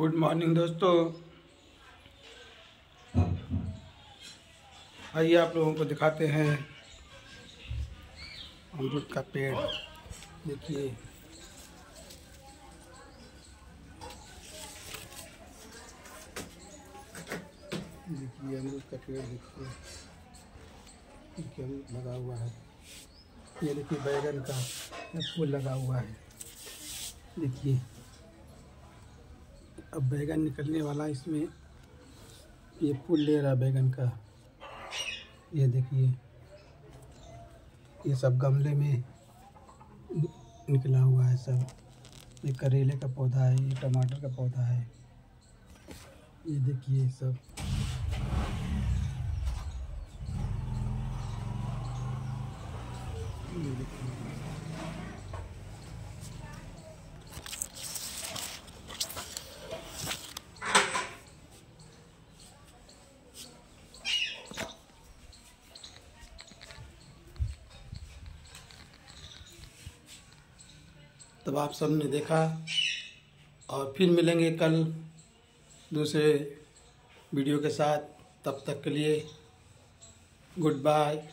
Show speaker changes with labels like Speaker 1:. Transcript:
Speaker 1: Good morning दोस्तों। आइए आप लोगों को दिखाते हैं अमरूद का पेड़। देखिए। देखिए, अमरूद का पेड़, देखिए। अमरूद लगा हुआ है। ये देखिए बैगन का फूल लगा हुआ है। देखिए। अब बैगन निकलने वाला इसमें। ये फूल ले रहा बैगन का। ये देखिए। ये सब गमले में निकला हुआ है सब। ये करेले का पौधा है, ये टमाटर का पौधा है। ये देखिए सब। ये देखिए। तब आप सबने देखा और फिर मिलेंगे कल दूसरे वीडियो के साथ। तब तक के लिए गुड बाय।